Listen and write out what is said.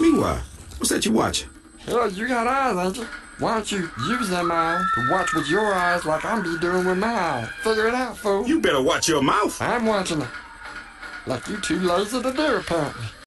Meanwhile, what's that you watching? Hell, you got eyes, ain't you? Why don't you use them eyes to watch with your eyes like I'm be doing with my eyes? Figure it out, fool. You better watch your mouth. I'm watching it. Like you too lazy to do, apparently.